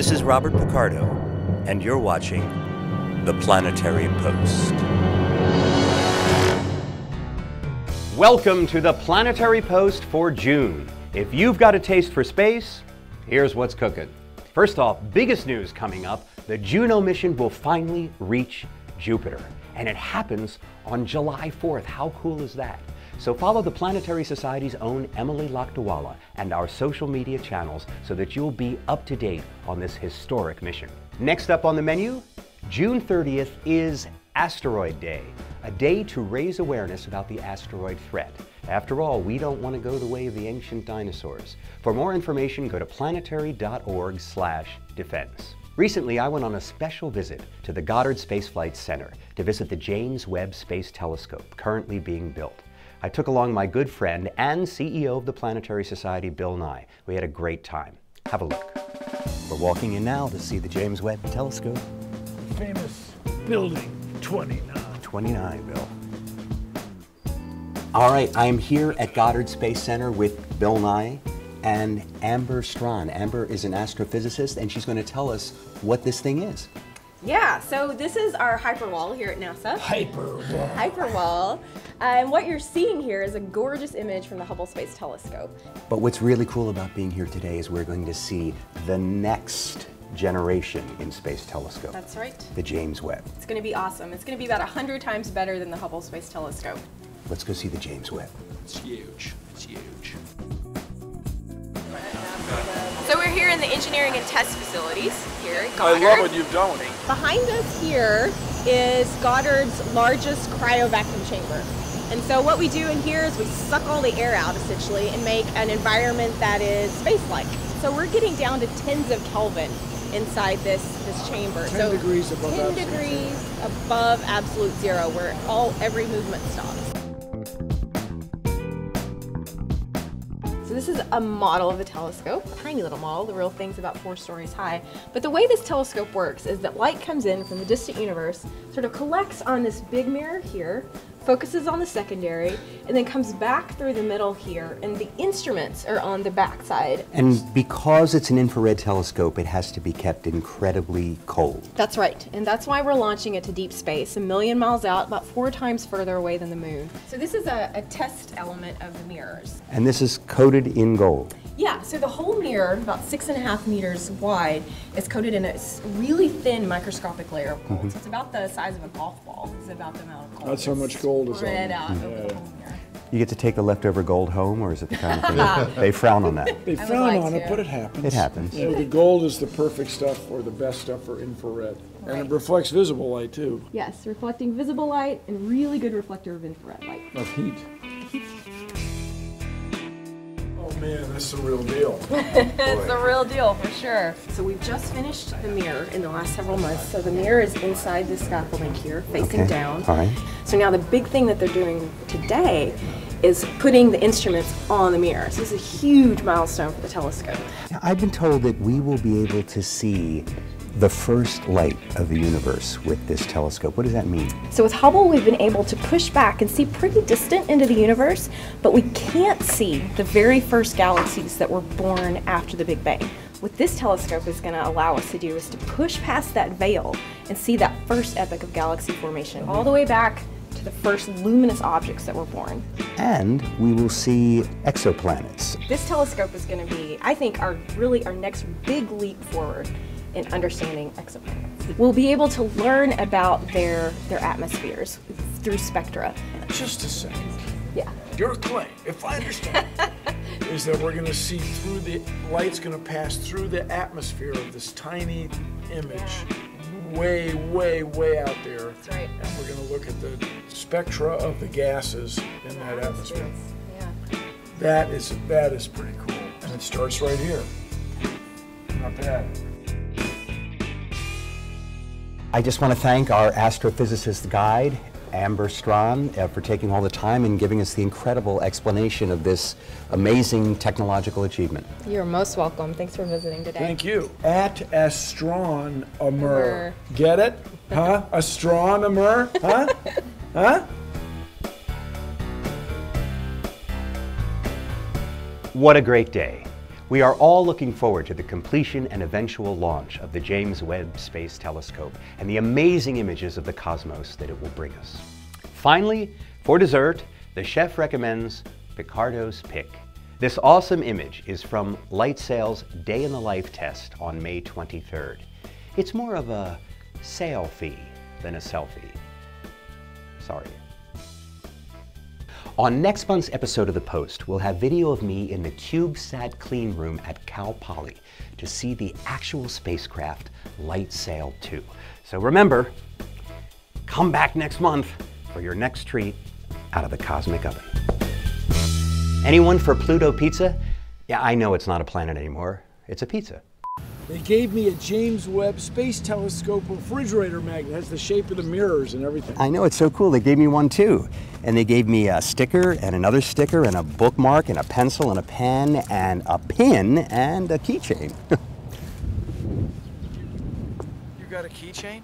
This is Robert Picardo, and you're watching The Planetary Post. Welcome to the Planetary Post for June. If you've got a taste for space, here's what's cooking. First off, biggest news coming up the Juno mission will finally reach Jupiter. And it happens on July 4th. How cool is that? So follow the Planetary Society's own Emily Lakdawalla and our social media channels so that you'll be up to date on this historic mission. Next up on the menu, June 30th is Asteroid Day, a day to raise awareness about the asteroid threat. After all, we don't want to go the way of the ancient dinosaurs. For more information, go to planetary.org/defense. Recently, I went on a special visit to the Goddard Space Flight Center to visit the James Webb Space Telescope, currently being built. I took along my good friend and CEO of the Planetary Society, Bill Nye. We had a great time. Have a look. We're walking in now to see the James Webb Telescope. famous building 29. 29, Bill. All right, I'm here at Goddard Space Center with Bill Nye and Amber Straughn. Amber is an astrophysicist, and she's going to tell us what this thing is. Yeah, so this is our hyperwall here at NASA. Hyperwall. Hyperwall. Uh, and what you're seeing here is a gorgeous image from the Hubble Space Telescope. But what's really cool about being here today is we're going to see the next generation in Space Telescope, That's right. the James Webb. It's going to be awesome. It's going to be about 100 times better than the Hubble Space Telescope. Let's go see the James Webb. It's huge. Engineering and test facilities here at I love what you've done. Behind us here is Goddard's largest cryo vacuum chamber. And so what we do in here is we suck all the air out essentially and make an environment that is space-like. So we're getting down to tens of Kelvin inside this this chamber. 10 so degrees above 10 absolute degrees above absolute zero where all every movement stops. This is a model of a telescope, a tiny little model. The real thing's about four stories high. But the way this telescope works is that light comes in from the distant universe, sort of collects on this big mirror here, focuses on the secondary, and then comes back through the middle here, and the instruments are on the backside. And because it's an infrared telescope, it has to be kept incredibly cold. That's right, and that's why we're launching it to deep space, a million miles out, about four times further away than the moon. So this is a, a test element of the mirrors. And this is coated in gold. Yeah, so the whole mirror, about six and a half meters wide, is coated in a really thin microscopic layer of gold. Mm-hmm. So it's about the size of a golf ball. It's about the amount of gold. That's how much gold is on it. out over the whole. You get to take the leftover gold home, or is it the kind of thing that they frown on that? They would frown like on it, but it happens. It happens. You know, the gold is the perfect stuff or the best stuff for infrared. And it reflects visible light too, Yes, reflecting visible light and really good reflector of infrared light. of heat. Man, that's the real deal. It's the real deal for sure. So we've just finished the mirror in the last several months. So the mirror is inside the scaffolding here, facing Okay, down. all right. So now the big thing that they're doing today is putting the instruments on the mirror. So this is a huge milestone for the telescope. I've been told that we will be able to see the first light of the universe with this telescope. What does that mean? So with Hubble, we've been able to push back and see pretty distant into the universe, but we can't see the very first galaxies that were born after the Big Bang. What this telescope is going to allow us to do is to push past that veil and see that first epoch of galaxy formation, all the way back to the first luminous objects that were born. And we will see exoplanets. This telescope is going to be, I think, our really our next big leap forward in understanding exoplanets. We'll be able to learn about their their atmospheres through spectra. Just a second. Yeah. Your claim, if I understand, is that we're going to see through the light's going to pass through the atmosphere of this tiny image, way, way, way out there. That's right. And we're going to look at the spectra of the gases in that atmosphere. Yeah. That is that is pretty cool, and it starts right here. Not bad. I just want to thank our astrophysicist guide, Amber Straughn, uh, for taking all the time and giving us the incredible explanation of this amazing technological achievement. You're most welcome. Thanks for visiting today. Thank you. At astronomer. Mer. Get it? Huh? Astronomer? Huh? huh? What a great day. We are all looking forward to the completion and eventual launch of the James Webb Space Telescope and the amazing images of the cosmos that it will bring us. Finally, for dessert, the chef recommends Picardo's Pick. This awesome image is from LightSail's Day in the Life test on May 23rd. It's more of a selfie than a selfie. Sorry. On next month's episode of The Post, we'll have video of me in the CubeSat clean room at Cal Poly to see the actual spacecraft LightSail 2. So remember, come back next month for your next treat out of the cosmic oven. Anyone for Pluto Pizza? Yeah, I know it's not a planet anymore. It's a pizza. They gave me a James Webb Space Telescope refrigerator magnet. It has the shape of the mirrors and everything. I know, it's so cool. They gave me one too. And they gave me a sticker and another sticker and a bookmark and a pencil and a pen and a pin and a keychain. You got a keychain?